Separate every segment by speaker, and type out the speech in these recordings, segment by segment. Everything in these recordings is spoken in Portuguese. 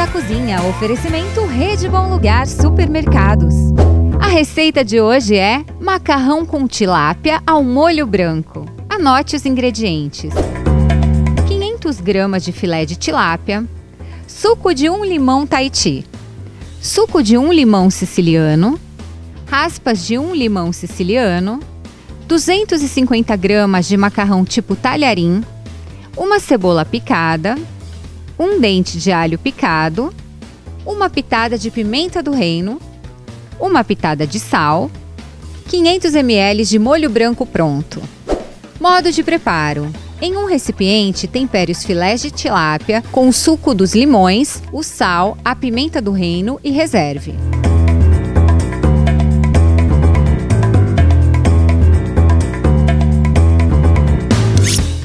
Speaker 1: da Cozinha, oferecimento Rede Bom Lugar Supermercados. A receita de hoje é macarrão com tilápia ao molho branco. Anote os ingredientes: 500 gramas de filé de tilápia, suco de um limão Tahiti, suco de um limão siciliano, raspas de um limão siciliano, 250 gramas de macarrão tipo talharim, uma cebola picada, um dente de alho picado, uma pitada de pimenta do reino, uma pitada de sal, 500 ml de molho branco pronto. Modo de preparo: em um recipiente, tempere os filés de tilápia com o suco dos limões, o sal, a pimenta do reino e reserve.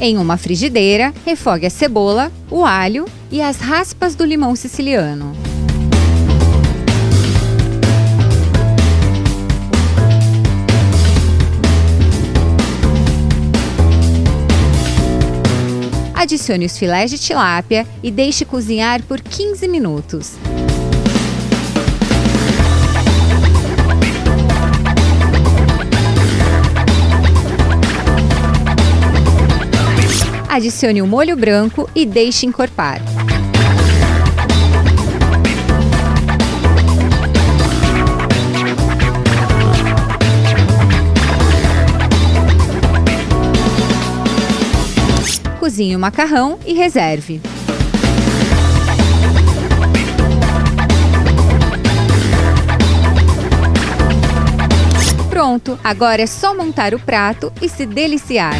Speaker 1: Em uma frigideira, refogue a cebola, o alho e as raspas do limão siciliano. Adicione os filés de tilápia e deixe cozinhar por 15 minutos. Adicione o molho branco e deixe encorpar. Cozinhe o macarrão e reserve. Pronto, agora é só montar o prato e se deliciar.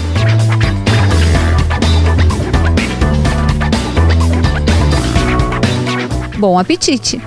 Speaker 1: Bom apetite!